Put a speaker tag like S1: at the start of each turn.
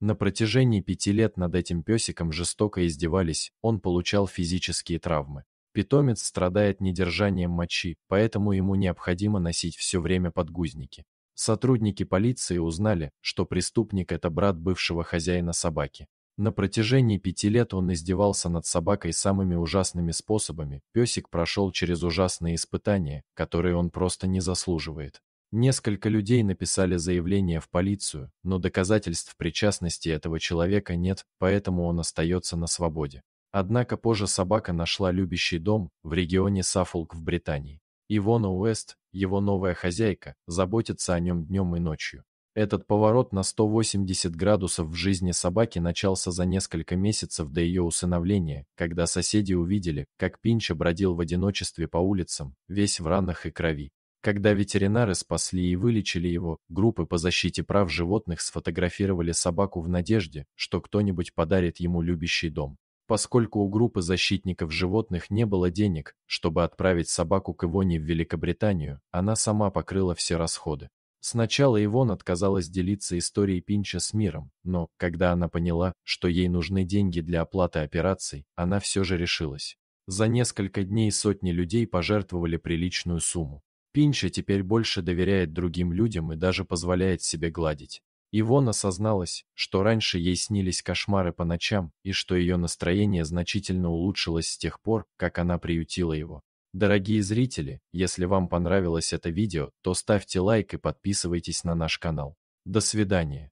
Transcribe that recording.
S1: На протяжении пяти лет над этим песиком жестоко издевались, он получал физические травмы. Питомец страдает недержанием мочи, поэтому ему необходимо носить все время подгузники. Сотрудники полиции узнали, что преступник – это брат бывшего хозяина собаки. На протяжении пяти лет он издевался над собакой самыми ужасными способами. Песик прошел через ужасные испытания, которые он просто не заслуживает. Несколько людей написали заявление в полицию, но доказательств причастности этого человека нет, поэтому он остается на свободе. Однако позже собака нашла любящий дом в регионе Саффолк в Британии. Ивона Уэст, его новая хозяйка, заботится о нем днем и ночью. Этот поворот на 180 градусов в жизни собаки начался за несколько месяцев до ее усыновления, когда соседи увидели, как Пинча бродил в одиночестве по улицам, весь в ранах и крови. Когда ветеринары спасли и вылечили его, группы по защите прав животных сфотографировали собаку в надежде, что кто-нибудь подарит ему любящий дом. Поскольку у группы защитников животных не было денег, чтобы отправить собаку к Ивоне в Великобританию, она сама покрыла все расходы. Сначала Ивон отказалась делиться историей Пинча с миром, но, когда она поняла, что ей нужны деньги для оплаты операций, она все же решилась. За несколько дней сотни людей пожертвовали приличную сумму. Пинча теперь больше доверяет другим людям и даже позволяет себе гладить. Ивона созналась, что раньше ей снились кошмары по ночам и что ее настроение значительно улучшилось с тех пор, как она приютила его. Дорогие зрители, если вам понравилось это видео, то ставьте лайк и подписывайтесь на наш канал. До свидания.